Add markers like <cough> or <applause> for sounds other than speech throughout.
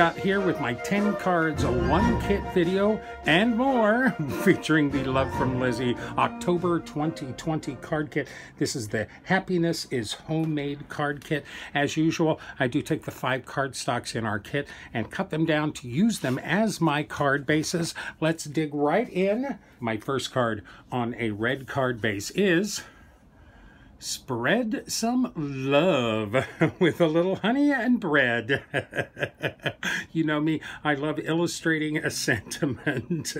Scott here with my 10 cards, a one kit video, and more, <laughs> featuring the Love from Lizi October 2020 card kit. This is the Happiness is Homemade card kit. As usual, I do take the five card stocks in our kit and cut them down to use them as my card bases. Let's dig right in. My first card on a red card base is spread some love <laughs> with a little honey and bread. <laughs> you know me, I love illustrating a <laughs> sentiment.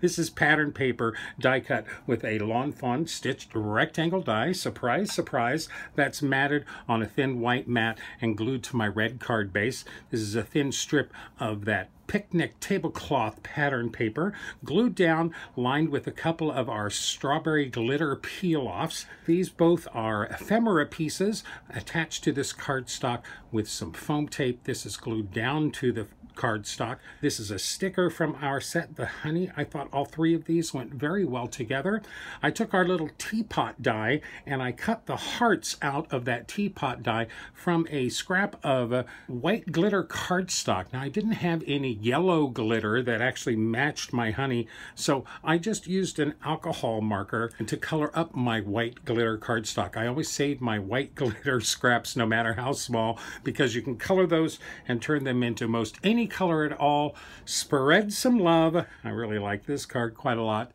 this is pattern paper die cut with a Lawn Fawn stitched rectangle die, surprise, surprise, that's matted on a thin white mat and glued to my red card base. This is a thin strip of that picnic tablecloth pattern paper, glued down, lined with a couple of our strawberry glitter peel-offs. These both are ephemera pieces attached to this cardstock with some foam tape. This is glued down to the cardstock. This is a sticker from our set, The Honey. I thought all three of these went very well together. I took our little teapot die and I cut the hearts out of that teapot die from a scrap of uh, white glitter cardstock. Now, I didn't have any yellow glitter that actually matched my honey, so I just used an alcohol marker to color up my white glitter cardstock. I always save my white <laughs> glitter scraps, no matter how small, because you can color those and turn them into most any color at all. Spread some love. I really like this card quite a lot.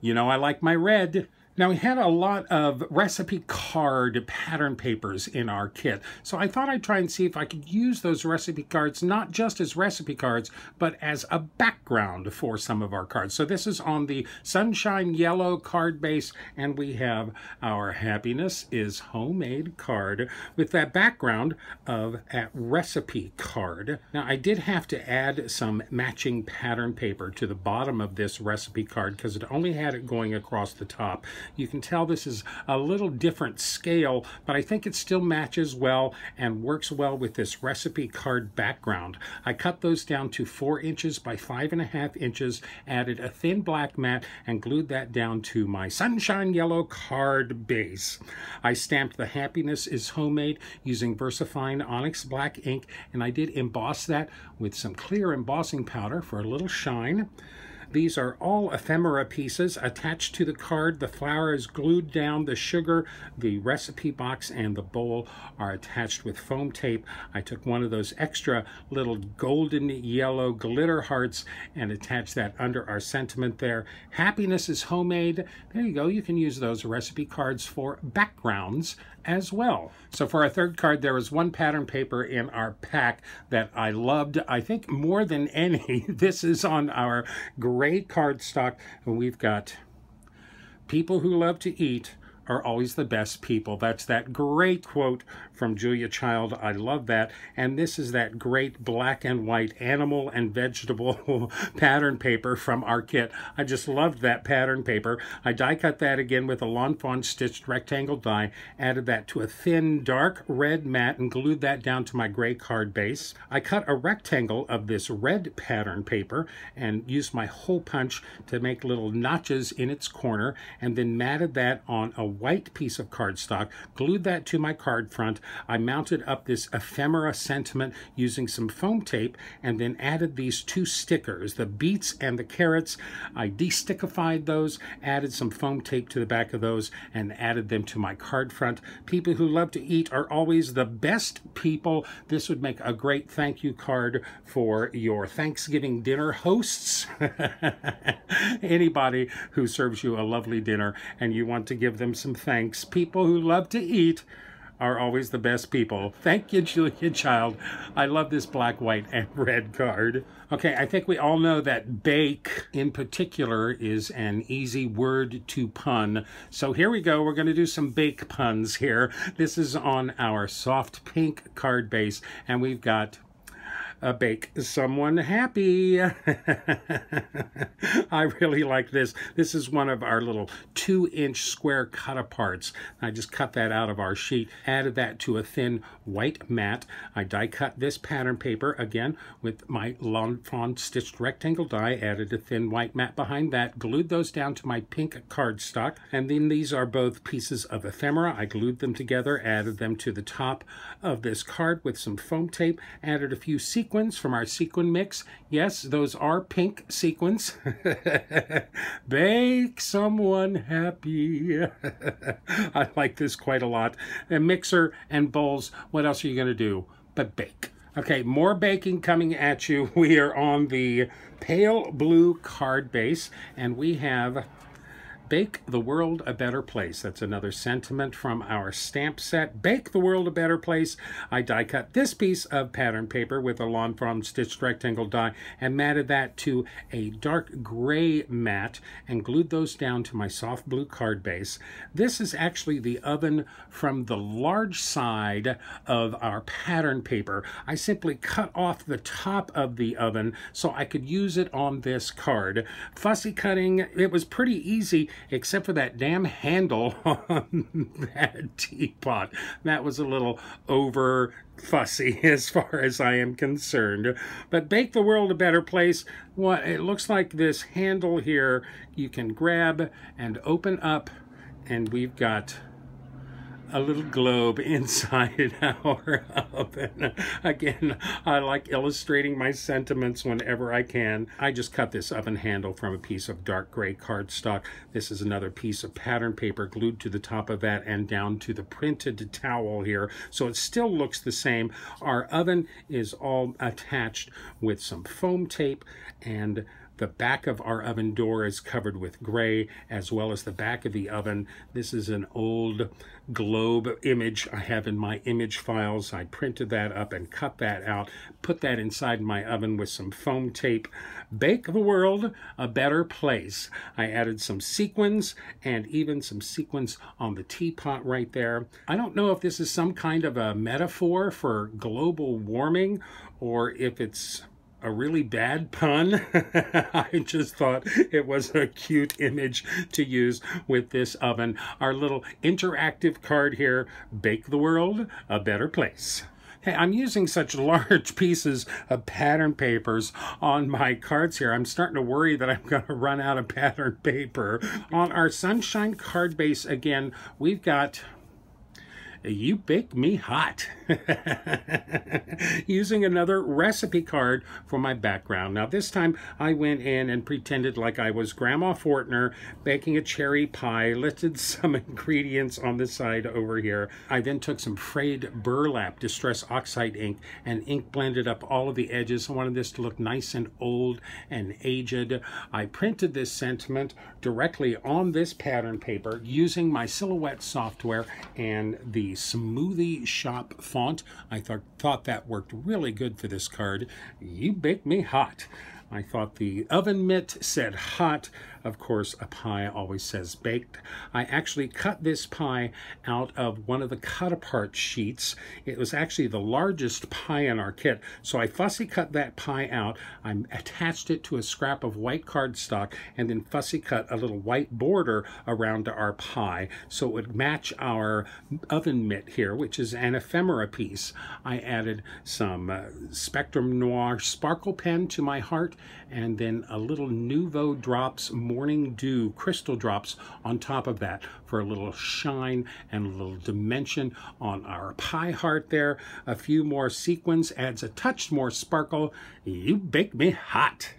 You know I like my red. Now we had a lot of recipe card pattern papers in our kit, so I thought I'd try and see if I could use those recipe cards not just as recipe cards, but as a background for some of our cards. So this is on the Sunshine Yellow card base, and we have our Happiness is Homemade card with that background of a recipe card. Now I did have to add some matching pattern paper to the bottom of this recipe card because it only had it going across the top. You can tell this is a little different scale, but I think it still matches well and works well with this recipe card background. I cut those down to four inches by five and a half inches, added a thin black mat, and glued that down to my sunshine yellow card base. I stamped the happiness is homemade using VersaFine Onyx Black ink, and I did emboss that with some clear embossing powder for a little shine. These are all ephemera pieces attached to the card. The flour is glued down. The sugar, the recipe box, and the bowl are attached with foam tape. I took one of those extra little golden yellow glitter hearts and attached that under our sentiment there. Happiness is homemade. There you go. You can use those recipe cards for backgrounds as well. So for our third card, there was one pattern paper in our pack that I loved, I think more than <laughs> any. this is on our gray cardstock, and we've got people who love to eat are always the best people. That's that great quote from Julia Child. I love that. And this is that great black and white animal and vegetable <laughs> pattern paper from our kit. I just loved that pattern paper. I die cut that again with a Lawn Fawn stitched rectangle die, added that to a thin dark red mat and glued that down to my gray card base. I cut a rectangle of this red pattern paper and used my hole punch to make little notches in its corner and then matted that on a white piece of cardstock, glued that to my card front. I mounted up this ephemera sentiment using some foam tape and then added these two stickers, the beets and the carrots. I destickified those, added some foam tape to the back of those, and added them to my card front. People who love to eat are always the best people. This would make a great thank you card for your Thanksgiving dinner hosts. <laughs> Anybody who serves you a lovely dinner and you want to give them some thanks. People who love to eat are always the best people. Thank you, Julia Child. I love this black, white, and <laughs> red card. Okay, I think we all know that bake in particular is an easy word to pun. So here we go. We're going to do some bake puns here. This is on our soft pink card base, and we've got uh, bake someone happy. <laughs> I really like this. This is one of our little two inch square cut aparts. I just cut that out of our sheet, added that to a thin white mat. I die cut this pattern paper again with my Lawn Fawn stitched rectangle die, added a thin white mat behind that, glued those down to my pink cardstock. And then these are both pieces of ephemera. I glued them together, added them to the top of this card with some foam tape, added a few sequins sequins from our sequin mix. Yes, those are pink sequins. <laughs> Bake someone happy. <laughs> I like this quite a lot. A mixer and bowls. What else are you going to do but bake? Okay, more baking coming at you. <laughs> We are on the pale blue card base, and we have Bake the World a Better Place. That's another sentiment from our stamp set. Bake the World a Better Place. I die cut this piece of pattern paper with a Lawn Fawn stitched rectangle die and matted that to a dark gray mat and glued those down to my soft blue card base. This is actually the oven from the large side of our pattern paper. I simply cut off the top of the oven so I could use it on this card. Fussy cutting, it was pretty easy except for that damn handle <laughs> on that teapot. That was a little over fussy <laughs> as far as I am concerned. But Bake the World a Better Place, what it looks like this handle here, you can grab and open up and we've got a little globe <laughs> inside our oven. Uh, again, I like illustrating my sentiments whenever I can. I just cut this oven handle from a piece of dark gray cardstock. This is another piece of pattern paper glued to the top of that and down to the printed towel here. So it still looks the same. Our oven is all attached with some foam tape and the back of our oven door is covered with gray, as well as the back of the oven. This is an old globe image I have in my image files. I printed that up and cut that out, put that inside my oven with some foam tape. Bake the world a better place. I added some sequins and even some sequins on the teapot right there. I don't know if this is some kind of a metaphor for global warming or if it's a really bad pun. <laughs> I just thought it was a cute image to use with this oven. Our little interactive card here, Bake the World a Better Place. Hey, I'm using such <laughs> large pieces of pattern papers on my cards here. I'm starting to worry that I'm going to run out of <laughs> pattern paper. On our Sunshine card base, again, we've got you Bake Me Hot. <laughs> Using another recipe card for my background. Now this time I went in and pretended like I was Grandma Fortner baking a cherry pie, listed <laughs> some ingredients on the side over here. I then took some frayed burlap distress oxide ink and ink blended up all of the edges. I wanted this to look nice and old and aged. I printed this sentiment directly on this pattern paper using my Silhouette software and the Smoothie Shop font. I thought, thought that worked really good for this card. You bake me hot. I thought the oven mitt said hot. Of course, a pie always says baked. I actually cut this pie out of one of the cut-apart sheets. It was actually the largest pie in our kit, so I fussy cut that pie out. I attached it to a scrap of white cardstock and then fussy cut a little white border around our pie so it would match our oven mitt here, which is an ephemera piece. I added some uh, Spectrum Noir sparkle pen to my heart and then a little Nuvo Drops Morning Dew crystal drops on top of that for a little shine and a little dimension on our pie heart there. A few more sequins adds a touch more sparkle. You bake me hot.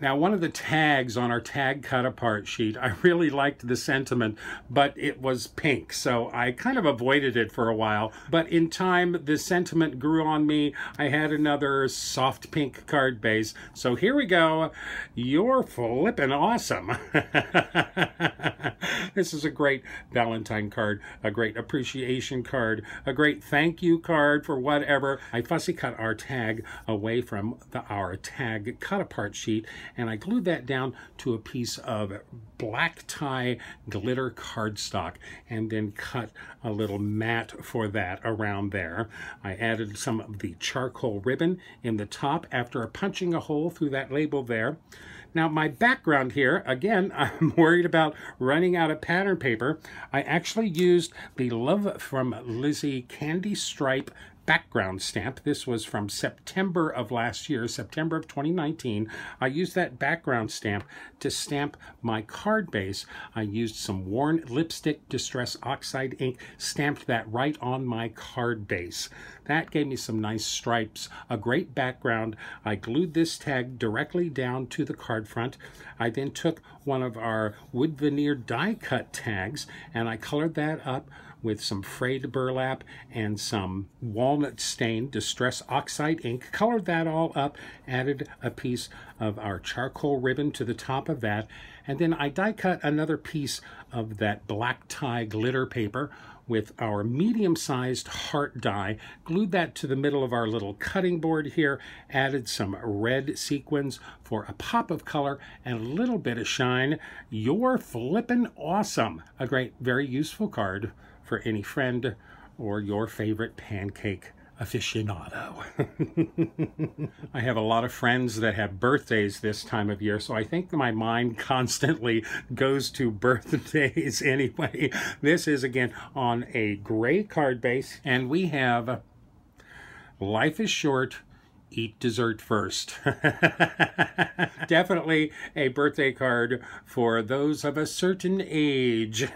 Now, one of the tags on our tag cut apart sheet, I really liked the sentiment, but it was pink, so I kind of avoided it for a while. But in time, the sentiment grew on me. I had another soft pink card base, so here we go. You're flipping awesome. <laughs> <laughs> this is a great Valentine card, a great appreciation card, a great thank you card for whatever. I fussy cut our tag away from the our tag cut apart sheet and I glued that down to a piece of black tie glitter cardstock and then cut a little mat for that around there. I added some of the charcoal ribbon in the top after punching a hole through that label there. Now my background here, again, <laughs> I'm worried about running out of pattern paper. I actually used the Love from Lizi Candy Stripe background stamp. This was from September of last year, September of 2019. I used that background stamp to stamp my card base. I used some worn lipstick distress oxide ink, stamped that right on my card base. That gave me some nice stripes, a great background. I glued this tag directly down to the card front. I then took one of our wood veneer die cut tags and I colored that up with some frayed burlap and some walnut stain distress oxide ink colored that all up added a piece of our charcoal ribbon to the top of that and then I die cut another piece of that black tie glitter paper with our medium-sized heart die, glued that to the middle of our little cutting board here, added some red sequins for a pop of color and a little bit of shine. You're flippin' awesome. A great, very useful card for any friend or your favorite pancake aficionado. <laughs> I have a lot of friends that have birthdays this time of year, so I think my mind <laughs> constantly goes to birthdays <laughs> anyway. This is again on a gray card base, and we have Life is Short, eat dessert first. <laughs> Definitely a birthday card for those of a certain age.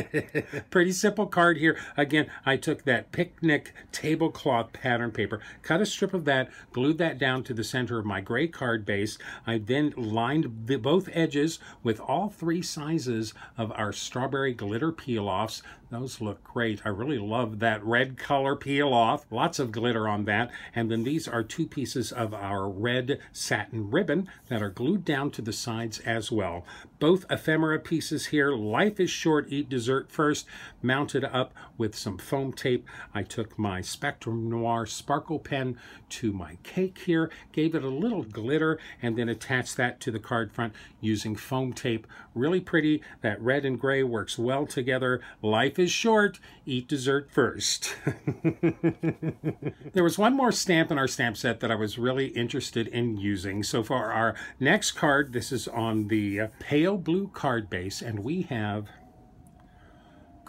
<laughs> Pretty simple card here. Again, I took that picnic tablecloth pattern paper, cut a strip of that, glued that down to the center of my gray card base. I then lined the, both edges with all three sizes of our strawberry glitter peel-offs. Those look great. I really love that red color peel off. Lots of glitter on that. And then these are two pieces of our red satin ribbon that are glued down to the sides as well. Both ephemera pieces here. Life is short, eat dessert first. Mounted up with some foam tape. I took my Spectrum Noir sparkle pen to my cake here, gave it a little glitter, and then attached that to the card front using foam tape. Really pretty. That red and gray works well together. Life is short, eat dessert first. <laughs> there was one more stamp in our stamp set that I was really interested in using. So for our next card, this is on the pale blue card base, and we have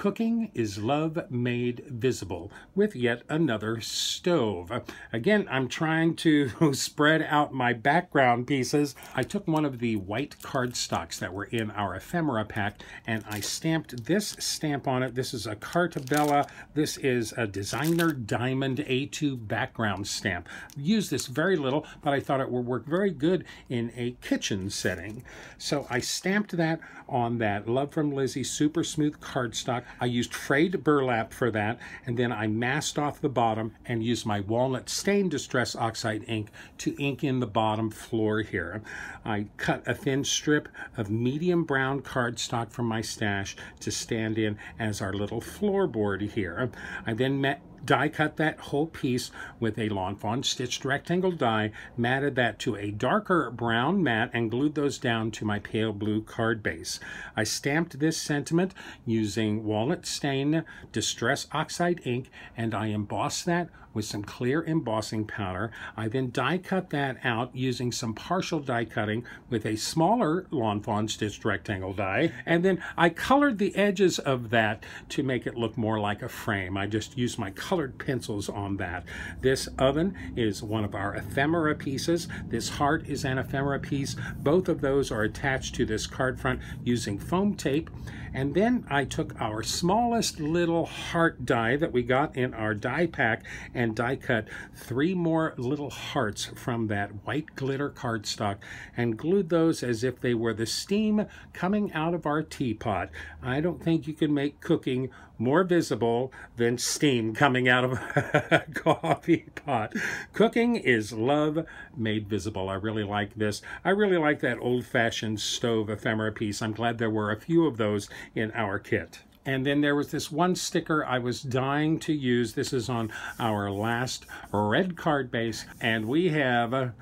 Cooking is love made visible with yet another stove. Again, I'm trying to <laughs> spread out my background pieces. I took one of the white cardstocks that were in our ephemera pack and I stamped this stamp on it. This is a Carta Bella. This is a designer diamond A2 background stamp. Use this very little, but I thought it would work very good in a kitchen setting. So I stamped that on that Love from Lizi super smooth cardstock I used frayed burlap for that, and then I masked off the bottom and used my walnut stain distress oxide ink to ink in the bottom floor here. I cut a thin strip of medium brown cardstock from my stash to stand in as our little floorboard here. I then met die cut that whole piece with a Lawn Fawn stitched rectangle die, matted that to a darker brown mat, and glued those down to my pale blue card base. I stamped this sentiment using walnut stain distress oxide ink, and I embossed that with some clear embossing powder. I then die cut that out using some partial die cutting with a smaller Lawn Fawn stitched rectangle die. And then I colored the edges of that to make it look more like a frame. I just used my colored pencils on that. This oven is one of our ephemera pieces. This heart is an ephemera piece. Both of those are attached to this card front using foam tape. And then I took our smallest little heart die that we got in our die pack and die cut three more little hearts from that white glitter cardstock and glued those as if they were the steam coming out of our teapot. I don't think you can make cooking more visible than steam coming out of <laughs> a coffee pot. Cooking is love made visible. I really like this. I really like that old-fashioned stove ephemera piece. I'm glad there were a few of those in our kit. And then there was this one sticker I was dying to use. This is on our last red card base. And we have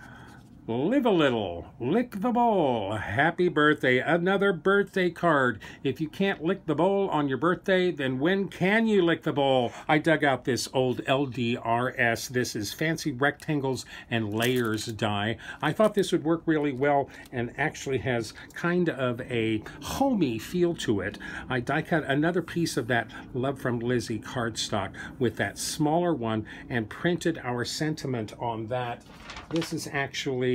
Live a little, lick the bowl. Happy birthday. Another birthday card. If you can't lick the bowl on your birthday, then when can you lick the bowl? I dug out this old LDRS. This is Fancy Rectangles and Layers die. I thought this would work really well and actually has kind of a homey feel to it. I die cut another piece of that Love from Lizi cardstock with that smaller one and printed our sentiment on that. This is actually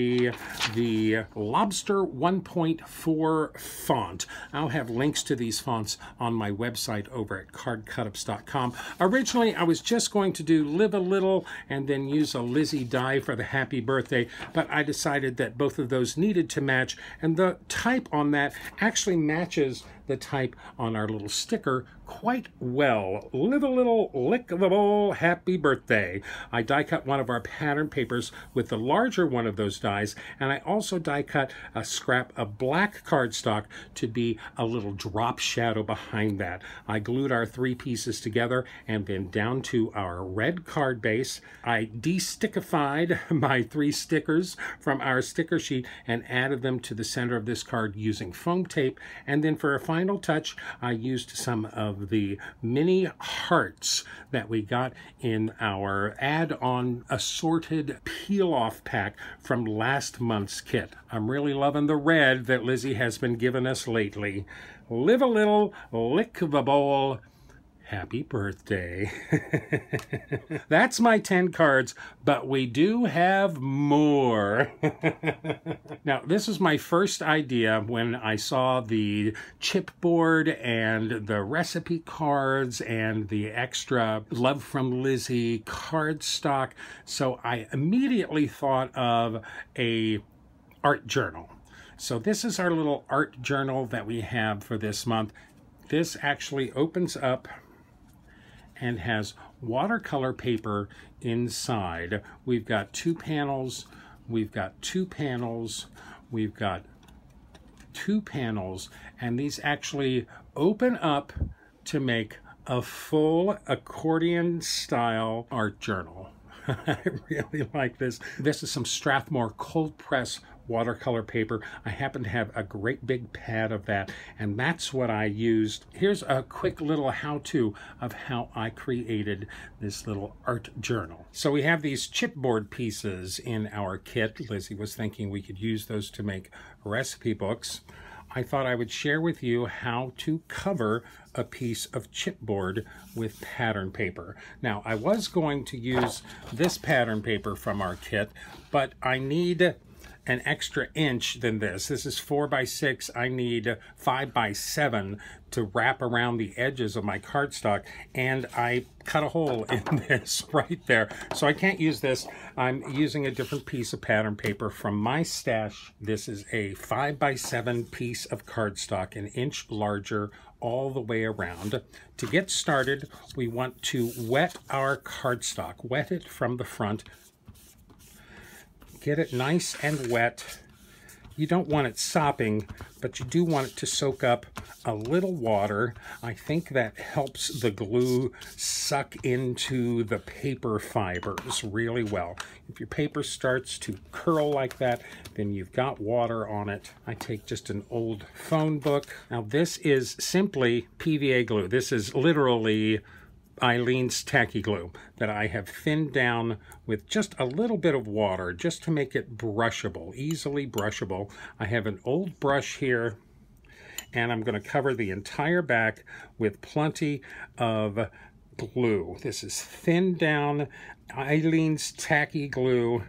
the Lobster 1.4 font. I'll have links to these fonts on my website over at cardcutups.com. Originally, I was just going to do Live a Little and then use a Lizi die for the happy birthday, but I decided that both of those needed to match, and the type on that actually matches the type on our little sticker quite well. Live a little, lick the happy birthday. I die cut one of our pattern papers with the larger one of those dies, and I also die cut a scrap of black cardstock to be a little drop shadow behind that. I glued our three pieces together and then down to our red card base. I destickified <laughs> my three stickers from our sticker sheet and added them to the center of this card using foam tape, and then for a final touch, I used some of the mini hearts that we got in our add-on assorted peel-off pack from last month's kit. I'm really loving the red that Lizi has been giving us lately. Live a little, lick the bowl, Happy birthday. <laughs> That's my 10 cards, but we do have more. <laughs> now, this is my first idea when I saw the chipboard and the recipe cards and the extra Love from Lizi cardstock. So I immediately thought of a art journal. So this is our little art journal that we have for this month. This actually opens up and has watercolor paper inside. We've got two panels, we've got two panels, we've got two panels, and these actually open up to make a full accordion style art journal. <laughs> I really like this. This is some Strathmore cold press watercolor paper. I happen to have a great big pad of that, and that's what I used. Here's a quick little how-to of how I created this little art journal. So we have these chipboard pieces in our kit. Lizi was thinking we could use those to make recipe books. I thought I would share with you how to cover a piece of chipboard with pattern paper. Now, I was going to use this pattern paper from our kit, but I need an extra inch than this. This is four by six. I need five by seven to wrap around the edges of my cardstock. And I cut a hole in <laughs> this right there. So I can't use this. I'm using a different piece of pattern paper from my stash. This is a five by seven piece of cardstock, an inch larger all the way around. To get started, we want to wet our cardstock. Wet it from the front Get it nice and wet. You don't want it sopping, but you do want it to soak up a little water. I think that helps the glue suck into the paper fibers really well. If your paper starts to curl like that, then you've got water on it. I take just an old phone book. Now this is simply PVA glue. This is literally Aleene's tacky glue that I have thinned down with just a little bit of water just to make it brushable, easily brushable. I have an old brush here and I'm going to cover the entire back with plenty of glue. This is thinned down Aleene's tacky glue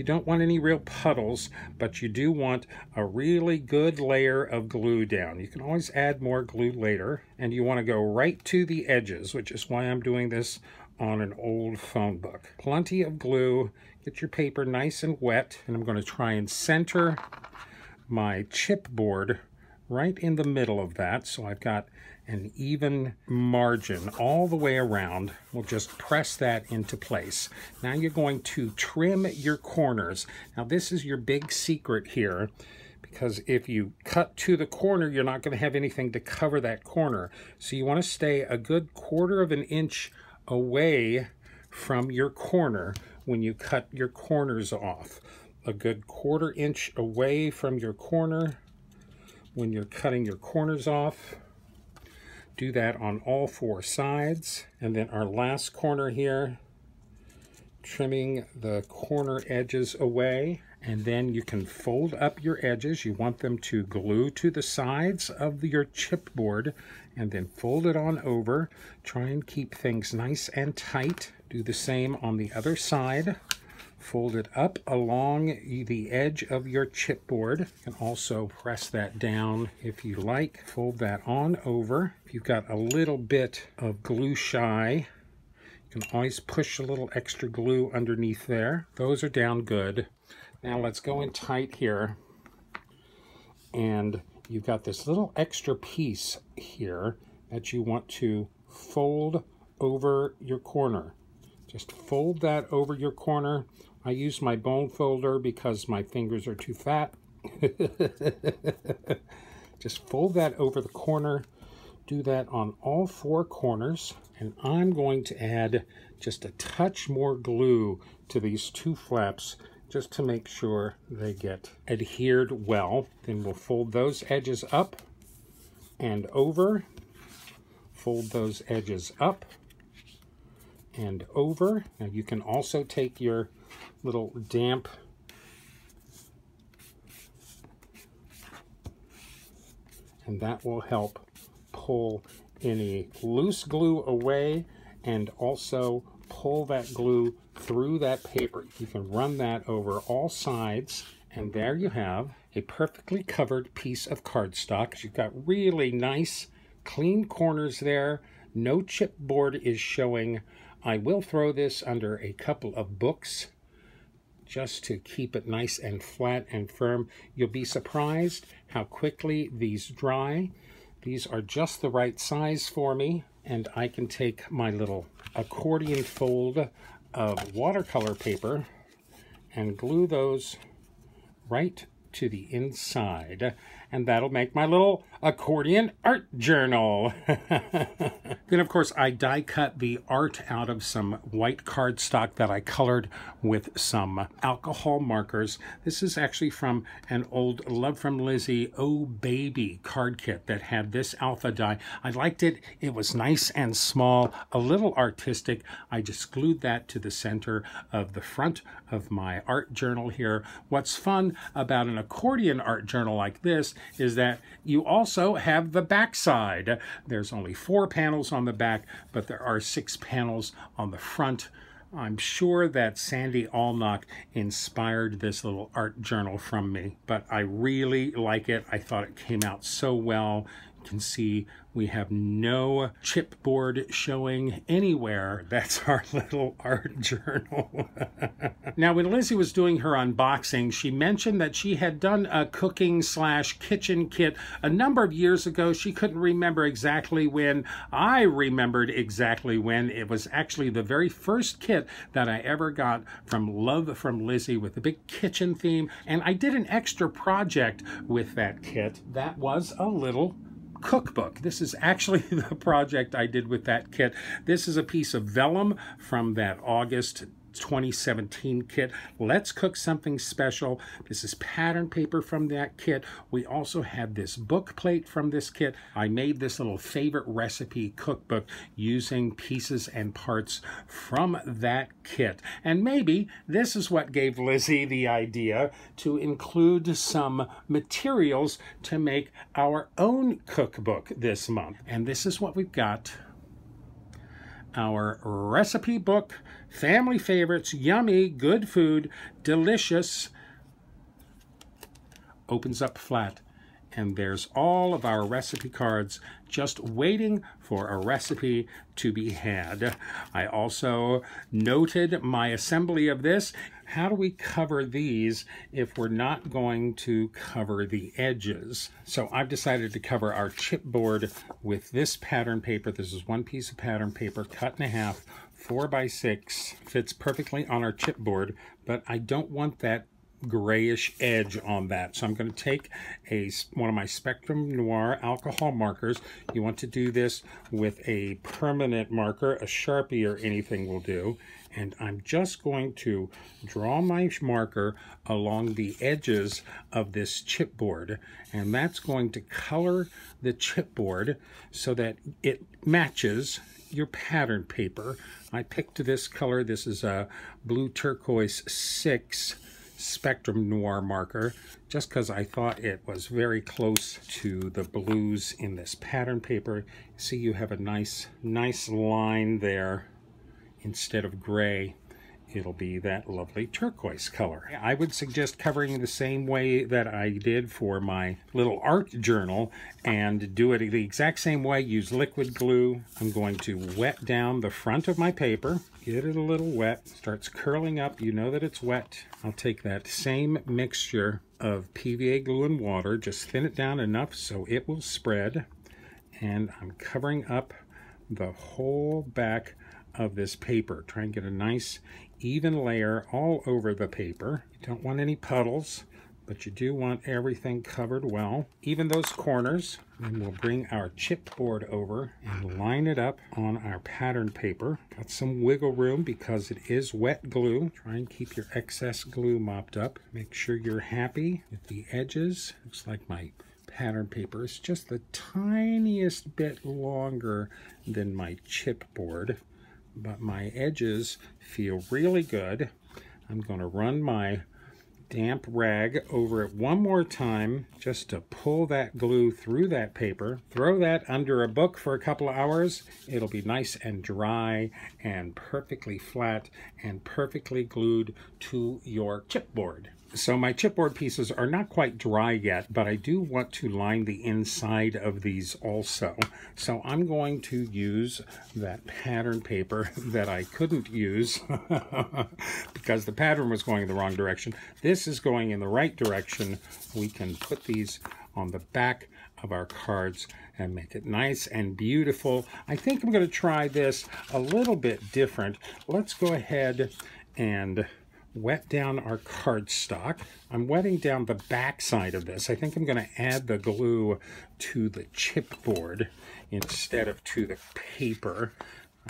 you don't want any real puddles, but you do want a really good layer of glue down. You can always add more glue later, and you want to go right to the edges, which is why I'm doing this on an old phone book. Plenty of glue. Get your paper nice and wet, and I'm going to try and center my chipboard right in the middle of that. So I've got an even margin all the way around. We'll just press that into place. Now you're going to trim your corners. Now this is your big secret here because if you cut to the corner, you're not going to have anything to cover that corner. So you want to stay a good quarter of an inch away from your corner when you cut your corners off. A good quarter inch away from your corner when you're cutting your corners off. Do that on all four sides. And then our last corner here, trimming the corner edges away. And then you can fold up your edges. You want them to glue to the sides of your chipboard and then fold it on over. Try and keep things nice and tight. Do the same on the other side. Fold it up along the edge of your chipboard. You can also press that down if you like. Fold that on over. If you've got a little bit of glue shy, you can always push a little extra glue underneath there. Those are down good. Now let's go in tight here. And you've got this little extra piece here that you want to fold over your corner. Just fold that over your corner. I use my bone folder because my fingers are too fat. <laughs> Just fold that over the corner. Do that on all four corners. And I'm going to add just a touch more glue to these two flaps just to make sure they get adhered well. Then we'll fold those edges up and over. Fold those edges up and over. Now you can also take your little damp and that will help pull any loose glue away and also pull that glue through that paper. You can run that over all sides and there you have a perfectly covered piece of cardstock. You've got really nice clean corners there. No chipboard is showing. I will throw this under a couple of books just to keep it nice and flat and firm. You'll be surprised how quickly these dry. These are just the right size for me, and I can take my little accordion fold of watercolor paper and glue those right to the inside and that'll make my little accordion art journal. <laughs> then, of course, I die cut the art out of some white cardstock that I colored with some alcohol markers. This is actually from an old Love from Lizi Oh Baby card kit that had this alpha die. I liked it. It was nice and small, a little artistic. I just glued that to the center of the front of my art journal here. What's fun about an accordion art journal like this is that you also have the back side. There's only four panels on the back, but there are six panels on the front. I'm sure that Sandy Allnock inspired this little art journal from me, but I really like it. I thought it came out so well. You can see we have no chipboard showing anywhere. That's our little art journal. <laughs> now, when Lizi was doing her unboxing, she mentioned that she had done a cooking slash kitchen kit a number of years ago. She couldn't remember exactly when. I remembered exactly when. It was actually the very first kit that I ever got from Love from Lizi with the big kitchen theme. And I did an extra project with that kit. That was a little cookbook. This is actually <laughs> the project I did with that kit. This is a piece of vellum from that August 2017 kit. Let's cook something special. This is pattern paper from that kit. We also have this book plate from this kit. I made this little favorite recipe cookbook using pieces and parts from that kit. And maybe this is what gave Lizi the idea to include some materials to make our own cookbook this month. And this is what we've got our recipe book, family favorites, yummy, good food, delicious, opens up flat. And there's all of our recipe cards just waiting for a recipe to be had. I also noted my assembly of this. How do we cover these if we're not going to cover the edges? So I've decided to cover our chipboard with this pattern paper. This is one piece of pattern paper cut in half, four by six, fits perfectly on our chipboard, but I don't want that grayish edge on that. So I'm going to take a one of my Spectrum Noir alcohol markers. You want to do this with a permanent marker, a Sharpie or anything will do. And I'm just going to draw my marker along the edges of this chipboard. And that's going to color the chipboard so that it matches your pattern paper. I picked this color. This is a blue turquoise 6 Spectrum Noir marker just because I thought it was very close to the blues in this pattern paper. See, you have a nice, nice line there instead of gray it'll be that lovely turquoise color. I would suggest covering the same way that I did for my little art journal and do it the exact same way. Use liquid glue. I'm going to wet down the front of my paper, get it a little wet, starts curling up. You know that it's wet. I'll take that same mixture of PVA glue and water, just thin it down enough so it will spread. And I'm covering up the whole back of this paper. Try and get a nice even layer all over the paper. You don't want any puddles, but you do want everything covered well. Even those corners. And we'll bring our chipboard over and line it up on our pattern paper. Got some wiggle room because it is wet glue. Try and keep your excess glue mopped up. Make sure you're happy with the edges. Looks like my pattern paper is just the tiniest bit longer than my chipboard but my edges feel really good. I'm going to run my damp rag over it one more time just to pull that glue through that paper. Throw that under a book for a couple of hours. It'll be nice and dry and perfectly flat and perfectly glued to your chipboard. So my chipboard pieces are not quite dry yet, but I do want to line the inside of these also. So I'm going to use that pattern paper <laughs> that I couldn't use <laughs> because the pattern was going in the wrong direction. This is going in the right direction. We can put these on the back of our cards and make it nice and beautiful. I think I'm going to try this a little bit different. Let's go ahead and wet down our cardstock. I'm wetting down the back side of this. I think I'm going to add the glue to the chipboard instead of to the paper.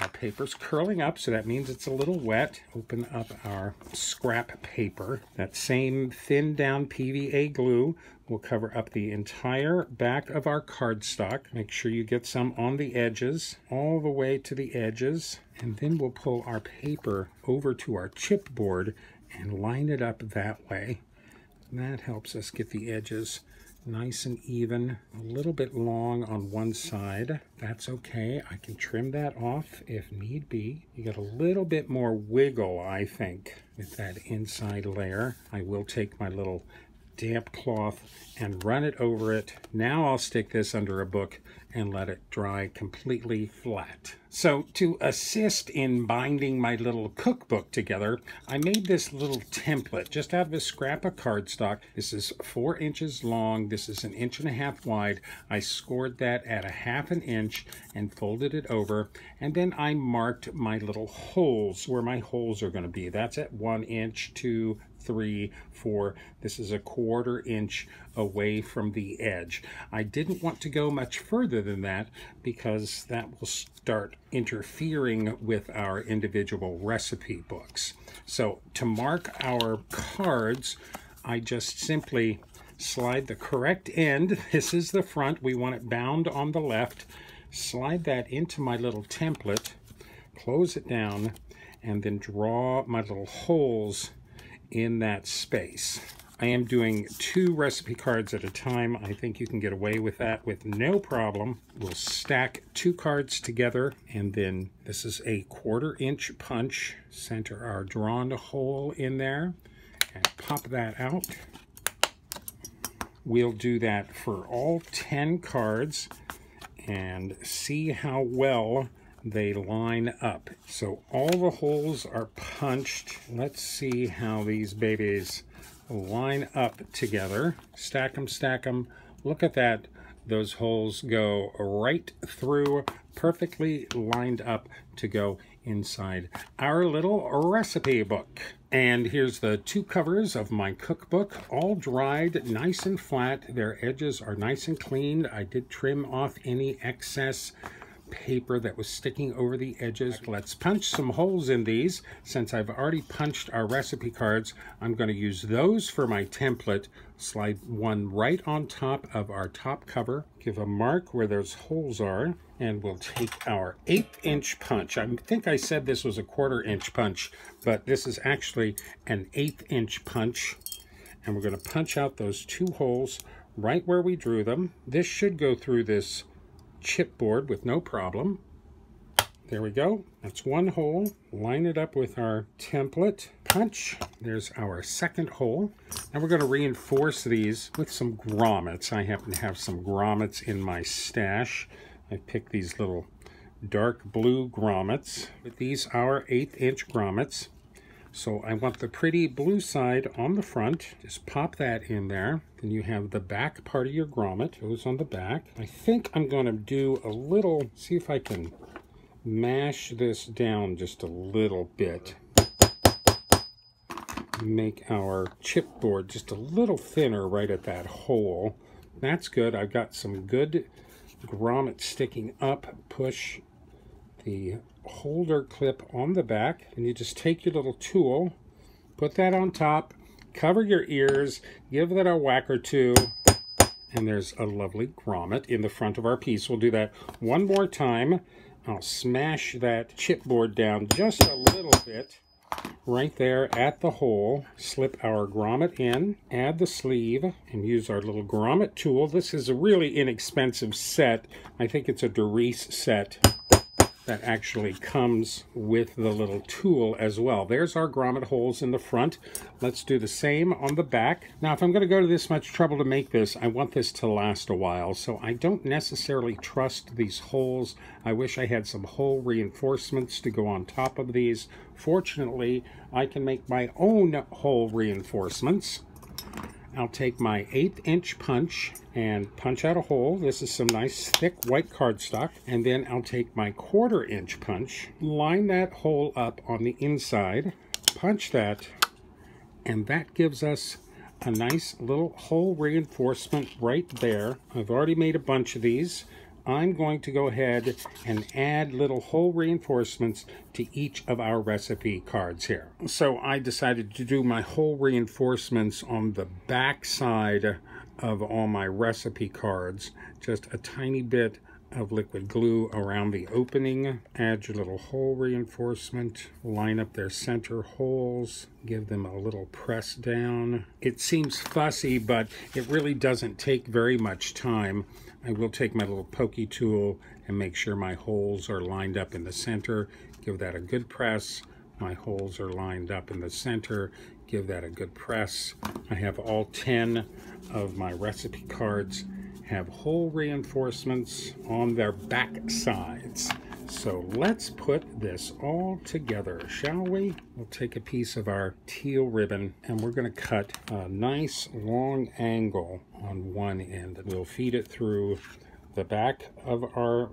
Our paper's curling up, so that means it's a little wet. Open up our scrap paper. That same thin down PVA glue will cover up the entire back of our cardstock. Make sure you get some on the edges, all the way to the edges. And then we'll pull our paper over to our chipboard and line it up that way. And that helps us get the edges nice and even, a little bit long on one side. That's okay. I can trim that off if need be. You get a little bit more wiggle, I think, with that inside layer. I will take my little damp cloth and run it over it. Now I'll stick this under a book and let it dry completely flat. So to assist in binding my little cookbook together, I made this little template just out of a scrap of cardstock. This is four inches long. This is an inch and a half wide. I scored that at a half an inch and folded it over. And then I marked my little holes where my holes are going to be. That's at one inch, two, three, four. This is a quarter inch away from the edge. I didn't want to go much further than that because that will start interfering with our individual recipe books. So to mark our cards, I just simply slide the correct end. <laughs> This is the front. We want it bound on the left. Slide that into my little template, close it down, and then draw my little holes in that space. I am doing two recipe cards at a time. I think you can get away with that with no problem. We'll stack two cards together and then this is a quarter inch punch. Center our drawn hole in there and pop that out. We'll do that for all 10 cards and see how well they line up. So all the holes are punched. Let's see how these babies line up together. Stack them, stack them. Look at that. Those holes go right through, perfectly lined up to go inside our little recipe book. And here's the two covers of my cookbook, all dried nice and flat. Their edges are nice and clean. I did trim off any excess paper that was sticking over the edges. Let's punch some holes in these. Since I've already punched our recipe cards, I'm going to use those for my template. Slide one right on top of our top cover. Give a mark where those holes are. And we'll take our eighth inch punch. I think I said this was a quarter inch punch, but this is actually an eighth inch punch. And we're going to punch out those two holes right where we drew them. This should go through this chipboard with no problem. There we go. That's one hole. Line it up with our template. Punch. There's our second hole. Now we're going to reinforce these with some grommets. I happen to have some grommets in my stash. I picked these little dark blue grommets. But these are eighth inch grommets. So I want the pretty blue side on the front. Just pop that in there. Then you have the back part of your grommet It goes on the back. I think I'm going to do a little, see if I can mash this down just a little bit. Make our chipboard just a little thinner right at that hole. That's good. I've got some good grommet sticking up. Push the holder clip on the back and you just take your little tool, put that on top, cover your ears, give that a whack or two, and there's a lovely grommet in the front of our piece. We'll do that one more time. I'll smash that chipboard down just a little bit right there at the hole. Slip our grommet in, add the sleeve, and use our little grommet tool. This is a really inexpensive set. I think it's a Darice set that actually comes with the little tool as well. There's our grommet holes in the front. Let's do the same on the back. Now, if I'm going to go to this much trouble to make this, I want this to last a while, so I don't necessarily trust these holes. I wish I had some hole reinforcements to go on top of these. Fortunately, I can make my own hole reinforcements. I'll take my eighth inch punch and punch out a hole. This is some nice thick white cardstock. And then I'll take my quarter inch punch, line that hole up on the inside, punch that, and that gives us a nice little hole reinforcement right there. I've already made a bunch of these. I'm going to go ahead and add little hole reinforcements to each of our recipe cards here. So I decided to do my hole reinforcements on the back side of all my recipe cards. Just a tiny bit of liquid glue around the opening. Add your little hole reinforcement. Line up their center holes. Give them a little press down. It seems fussy, but it really doesn't take very much time. I will take my little pokey tool and make sure my holes are lined up in the center. Give that a good press. My holes are lined up in the center. Give that a good press. I have all 10 of my recipe cards have hole reinforcements on their back sides. So let's put this all together, shall we? We'll take a piece of our teal ribbon and we're going to cut a nice long angle on one end. We'll feed it through the back of our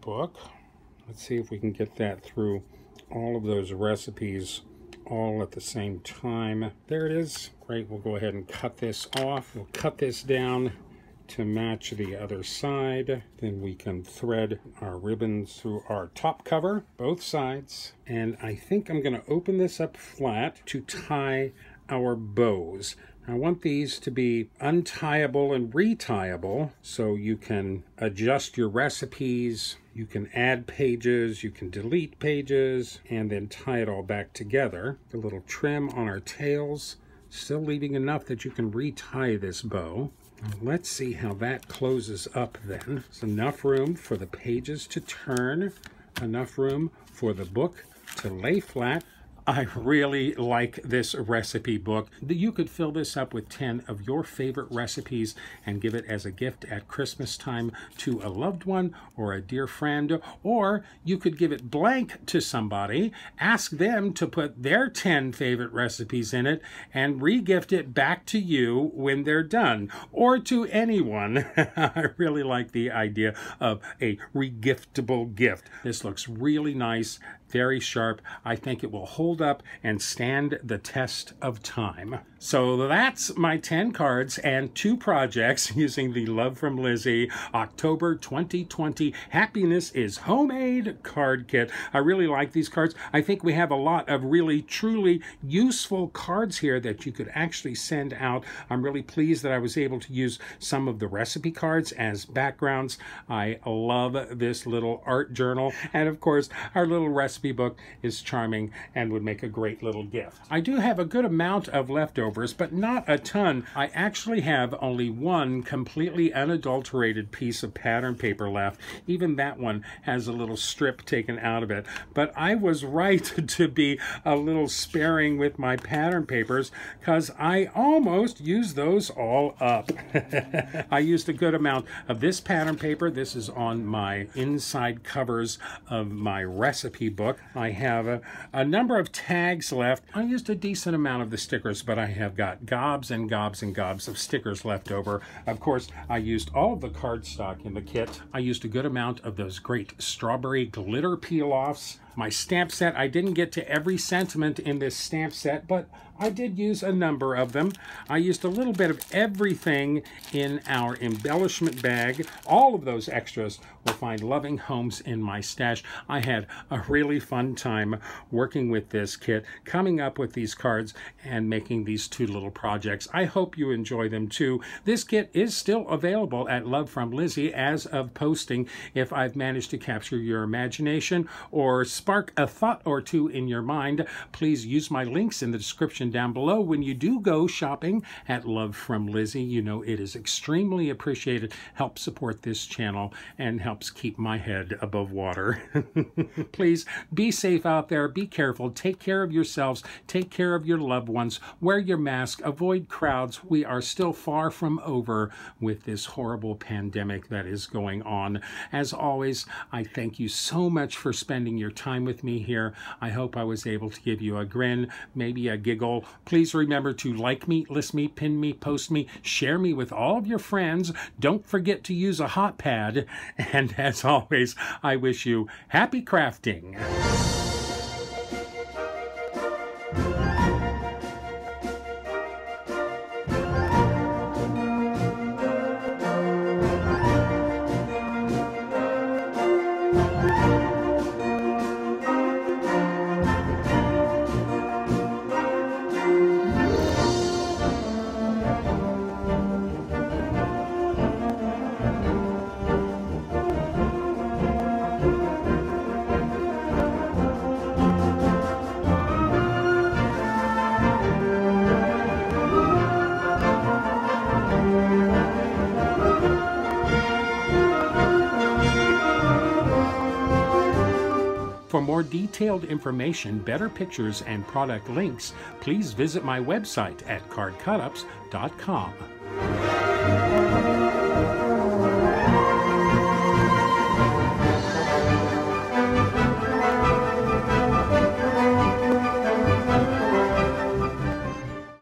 book. Let's see if we can get that through all of those recipes all at the same time. There it is. Great, we'll go ahead and cut this off. We'll cut this down to match the other side. Then we can thread our ribbons through our top cover, both sides. And I think I'm going to open this up flat to tie our bows. I want these to be untieable and retieable so you can adjust your recipes, you can add pages, you can delete pages, and then tie it all back together. A little trim on our tails, still leaving enough that you can retie this bow. Let's see how that closes up then. There's enough room for the pages to turn, enough room for the book to lay flat, I really like this recipe book. You could fill this up with 10 of your favorite recipes and give it as a gift at Christmas time to a loved one or a dear friend, or you could give it blank to somebody, ask them to put their 10 favorite recipes in it, and regift it back to you when they're done, or to anyone. <laughs> I really like the idea of a regiftable gift. This looks really nice very sharp. I think it will hold up and stand the test of time. So that's my 10 cards and two projects <laughs> using the Love from Lizi October 2020 Happiness is Homemade card kit. I really like these cards. I think we have a lot of really truly useful cards here that you could actually send out. I'm really pleased that I was able to use some of the recipe cards as backgrounds. I love this little art journal. And of course, our little recipe book is charming and would make a great little gift. I do have a good amount of leftover leftovers, but not a ton. I actually have only one completely unadulterated piece of pattern paper left. Even that one has a little strip taken out of it. But I was right <laughs> to be a little sparing with my pattern papers because I almost used those all up. <laughs> I used a good amount of this pattern paper. This is on my inside covers of my recipe book. I have a, a number of tags left. I used a decent amount of the stickers, but I have got gobs and gobs and gobs of stickers left over. Of course, I used all of the cardstock in the kit. I used a good amount of those great strawberry glitter peel-offs. My stamp set, I didn't get to every sentiment in this stamp set, but I did use a number of them. I used a little bit of everything in our embellishment bag. All of those extras will find loving homes in my stash. I had a really fun time working with this kit, coming up with these cards and making these two little projects. I hope you enjoy them too. This kit is still available at Love from Lizi as of posting if I've managed to capture your imagination or spark a thought or two in your mind. Please use my links in the description down below. When you do go shopping at Love from Lizi, you know it is extremely appreciated. Helps support this channel and helps keep my head above water. <laughs> Please be safe out there. Be careful. Take care of yourselves. Take care of your loved ones. Wear your mask. Avoid crowds. We are still far from over with this horrible pandemic that is going on. As always, I thank you so much for spending your time with me here. I hope I was able to give you a grin, maybe a giggle, Please remember to like me, list me, pin me, post me, share me with all of your friends. Don't forget to use a hot pad. <laughs> And as always, I wish you happy crafting. Detailed information, better pictures, and product links, please visit my website at cardcutups.com.